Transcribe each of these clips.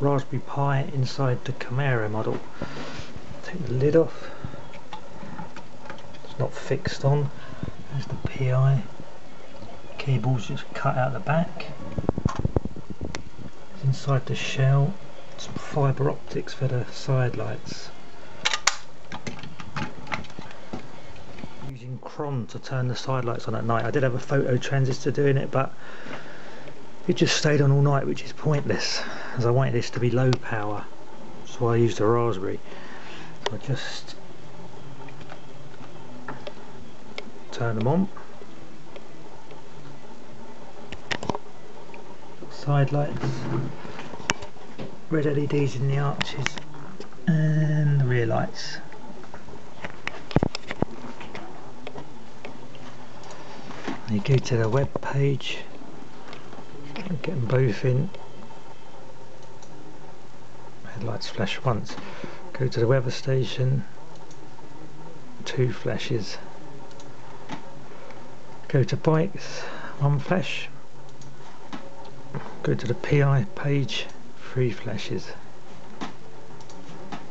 Raspberry Pi inside the Camaro model. Take the lid off. It's not fixed on. There's the PI. Cable's just cut out the back. It's inside the shell. Some fibre optics for the side lights. Using Cron to turn the side lights on at night. I did have a photo transistor doing it, but it just stayed on all night, which is pointless, as I wanted this to be low power. So I used a Raspberry. I just turn them on. Side lights, red LEDs in the arches, and the rear lights. You go to the web page, get them both in. Headlights flash once. Go to the weather station, two flashes. Go to bikes. One flash. Go to the PI page. Three flashes.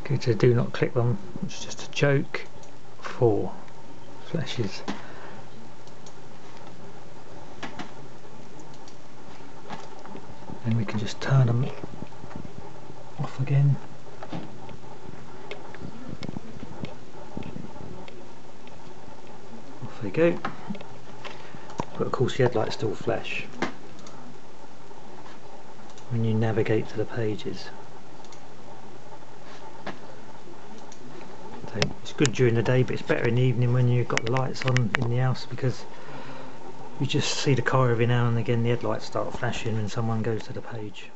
Go to do not click them it's just a joke. Four flashes. And we can just turn them again. Off they go. But of course the headlights still flash. When you navigate to the pages. So it's good during the day but it's better in the evening when you've got the lights on in the house because you just see the car every now and again the headlights start flashing when someone goes to the page